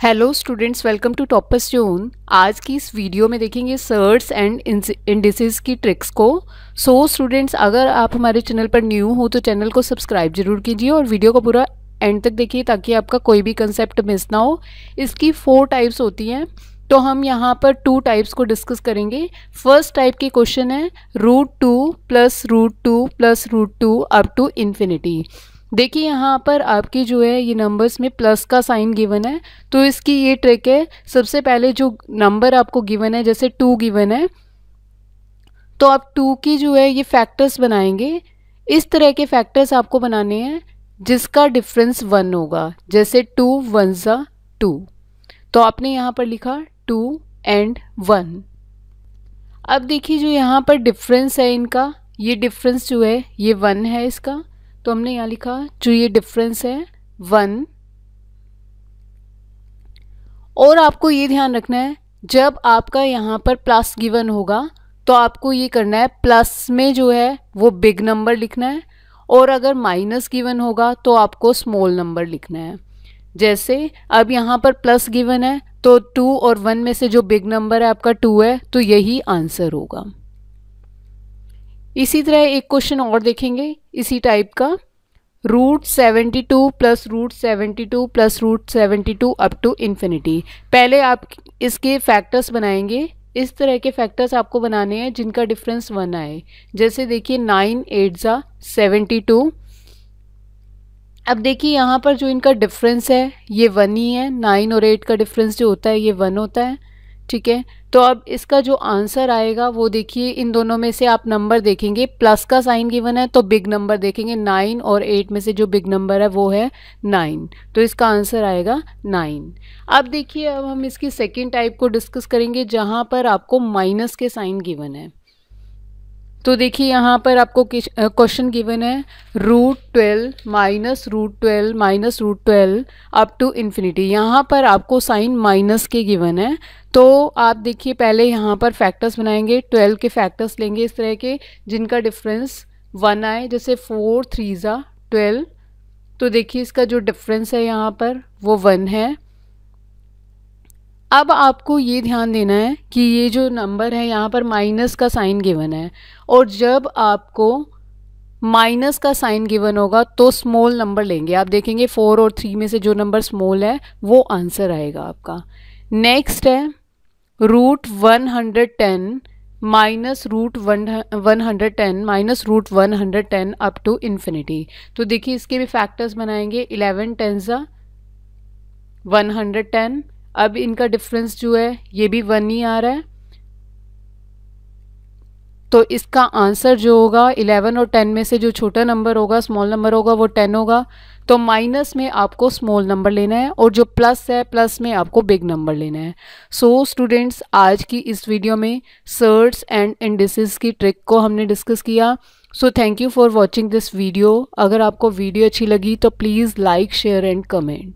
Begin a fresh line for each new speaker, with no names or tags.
Hello students welcome to toppers zone आज की इस वीडियो में देखेंगे सर्ट्स एंड इंडिसेस की ट्रिक्स को। सो so, स्टूडेंट्स अगर आप हमारे चैनल पर न्यू हो तो चैनल को सब्सक्राइब ज़रूर कीजिए और वीडियो को पूरा एंड तक देखिए ताकि आपका कोई भी कंसेप्ट मिस ना हो। इसकी फोर टाइप्स होती हैं। तो हम यहाँ पर टू टाइप्स को डिस्कस करेंगे। फ़र्स्ट टाइप के क्वेश्चन है root two plus root two plus root two up to infinity देखिए, यहाँ पर आपकी जो है, ये नंबर्स में प्लस का साइन गिवन है। तो इसकी ये ट्रिक है, सबसे पहले जो नंबर आपको गिवन है, जैसे टू गिवन है तो आप टू की जो है, ये फैक्टर्स बनाएँगे। इस तरह के फैक्टर्स आपको बनाने हैं, जिसका डिफरेंस वन होगा। जैसे टू वन ज़ा टू तो आपने यहाँ पर लिखा टू एंड वन अब देखिए, जो यहाँ पर डिफरेंस है इनका, ये डिफरेंस जो है, ये वन है इसका। तो हमने यहाँ लिखा, जो ये डिफरेंस है वन और आपको ये ध्यान रखना है, जब आपका यहाँ पर प्लस गिवन होगा तो आपको ये करना है प्लस में जो है, वो बिग नंबर लिखना है, और अगर माइनस गिवन होगा तो आपको स्मॉल नंबर लिखना है. जैसे, अब यहाँ पर प्लस गिवन है तो टू और वन में से जो बिग नंबर है, आपका टू है तो यही आंसर होगा. इसी तरह एक क्वेश्चन और देखेंगे इसी टाइप का। Root seventy two plus root seventy two plus root seventy two up to infinity पहले आप इसके फैक्टर्स बनाएँगे। इस तरह के फैक्टर्स आपको बनाने हैं जिनका डिफरेंस वन आए। जैसे देखिए नाइन एट ज़ा सेवेंटी टू अब देखिए यहाँ पर जो इनका डिफरेंस है, ये वन ही है। नाइन और एट का डिफरेंस जो होता है, ये वन होता है। ठीक है? तो अब इसका जो आंसर आएगा, वो देखिए, इन दोनों में से आप नंबर देखेंगे। प्लस का साइन गिवन है तो बिग नंबर देखेंगे। नाइन और एट में से जो बिग नंबर है, वो है नाइन। तो इसका आंसर आएगा नाइन। अब देखिए, अब हम इसकी सेकेंड टाइप को डिस्कस करेंगे, जहाँ पर आपको माइनस के साइन गिवन है। तो देखिए, यहाँ पर आपको क्वेश्चन गिवन है root twelve minus root twelve minus root twelve up to infinity यहाँ पर आपको साइन माइनस के गिवन है। तो आप देखिए, पहले यहाँ पर फैक्टर्स बनाएँगे ट्वेल्व के फैक्टर्स लेंगे इस तरह के, जिनका डिफरेंस वन आए, जैसे फोर थ्री ज़ा ट्वेल्व तो देखिए, इसका जो डिफरेंस है यहाँ पर, वो वन है। अब आपको ये ध्यान देना है कि ये जो नंबर है, यहाँ पर माइनस का साइन गिवन है। और जब आपको माइनस का साइन गिवन होगा तो स्मॉल नंबर लेंगे। आप देखेंगे फोर और थ्री में से जो नंबर स्मॉल है, वो आंसर आएगा आपका। नेक्स्ट है root one hundred ten minus root one one hundred ten minus root one hundred ten up to infinity तो देखिए, इसके भी फैक्टर्स बनाएँगे। इलेवन टेन ज़ा वन हंड्रेड टेन अब इनका डिफरेंस जो है ये भी वन ही आ रहा है। तो इसका आंसर जो होगा इलेवन और टेन में से जो छोटा नंबर होगा स्मॉल नंबर होगा वो टेन होगा। तो माइनस में आपको स्मॉल नंबर लेना है और जो प्लस है प्लस में आपको बिग नंबर लेना है। सो so, स्टूडेंट्स आज की इस वीडियो में सर्ट्स एंड इंडिसेस की ट्रिक को हमने डिस्कस किया। So thank you for watching this video अगर आपको वीडियो अच्छी लगी तो please like share and comment